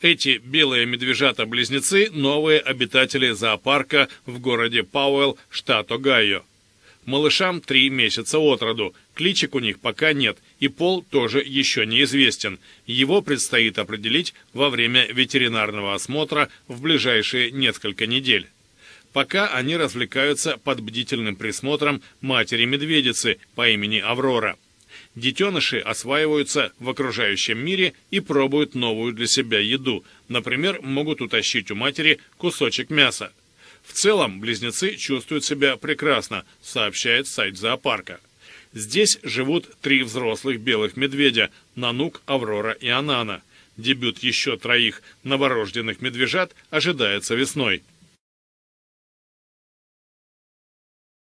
Эти белые медвежата-близнецы – новые обитатели зоопарка в городе Пауэлл, штат Огайо. Малышам три месяца от роду, кличек у них пока нет, и пол тоже еще неизвестен. Его предстоит определить во время ветеринарного осмотра в ближайшие несколько недель. Пока они развлекаются под бдительным присмотром матери-медведицы по имени Аврора – Детеныши осваиваются в окружающем мире и пробуют новую для себя еду. Например, могут утащить у матери кусочек мяса. В целом, близнецы чувствуют себя прекрасно, сообщает сайт зоопарка. Здесь живут три взрослых белых медведя – Нанук, Аврора и Анана. Дебют еще троих новорожденных медвежат ожидается весной –